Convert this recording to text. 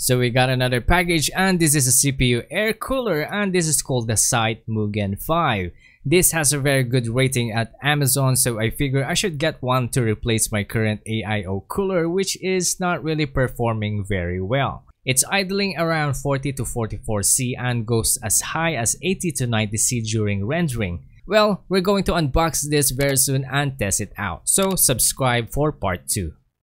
So we got another package and this is a CPU air cooler and this is called the Scythe Mugen 5. This has a very good rating at Amazon so I figure I should get one to replace my current AIO cooler which is not really performing very well. It's idling around 40 to 44 C and goes as high as 80 to 90 C during rendering. Well, we're going to unbox this very soon and test it out, so subscribe for part 2.